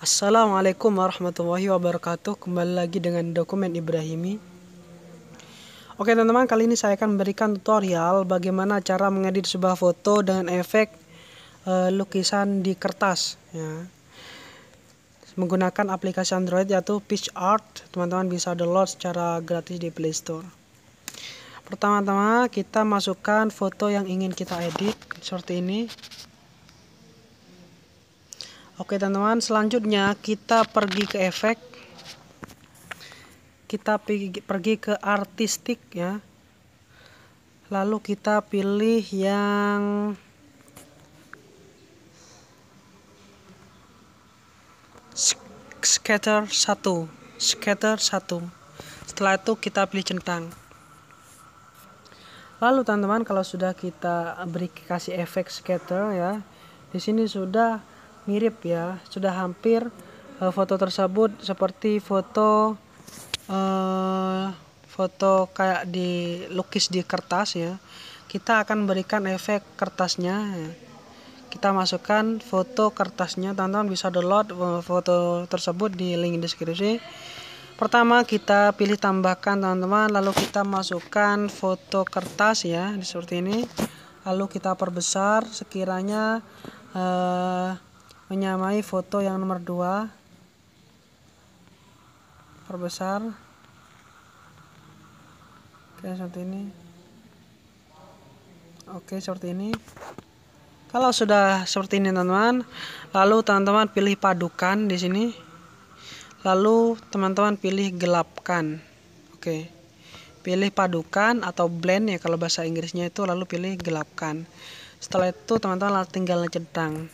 Assalamualaikum warahmatullahi wabarakatuh. Kembali lagi dengan dokumen Ibrahimi. Oke teman-teman kali ini saya akan memberikan tutorial Bagaimana cara mengedit sebuah foto dengan efek uh, lukisan di kertas ya. Menggunakan aplikasi Android yaitu PixArt Teman-teman bisa download secara gratis di Play Store. Pertama-tama kita masukkan foto yang ingin kita edit. Seperti ini Oke teman-teman, selanjutnya kita pergi ke efek. Kita pergi ke artistik ya. Lalu kita pilih yang scatter 1. Scatter 1. Setelah itu kita pilih centang. Lalu teman-teman kalau sudah kita beri kasih efek scatter ya. Di sini sudah mirip ya. Sudah hampir uh, foto tersebut seperti foto uh, foto kayak di lukis di kertas ya. Kita akan berikan efek kertasnya ya. kita masukkan foto kertasnya. Teman-teman bisa download eh, foto tersebut di link deskripsi. Pertama kita pilih tambahkan teman-teman. Lalu kita masukkan foto kertas ya seperti ini. Lalu kita perbesar sekiranya uh, menyamai foto yang nomor 2 perbesar. Oke seperti ini. Oke seperti ini. Kalau sudah seperti ini teman-teman lalu teman-teman pilih padukan di sini. Lalu teman-teman pilih gelapkan. Oke pilih padukan atau blend ya kalau bahasa Inggrisnya itu lalu pilih gelapkan. Setelah itu teman-teman tinggal centang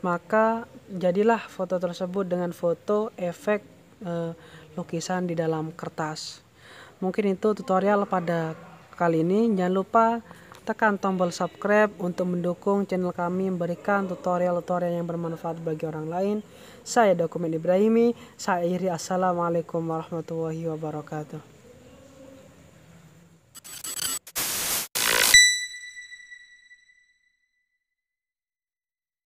maka jadilah foto tersebut dengan foto efek e, lukisan di dalam kertas. Mungkin itu tutorial pada kali ini. Jangan lupa tekan tombol subscribe untuk mendukung channel kami memberikan tutorial-tutorial yang bermanfaat bagi orang lain. Saya Dokumen Ibrahimi. Saya Iri. Assalamualaikum warahmatullahi wabarakatuh.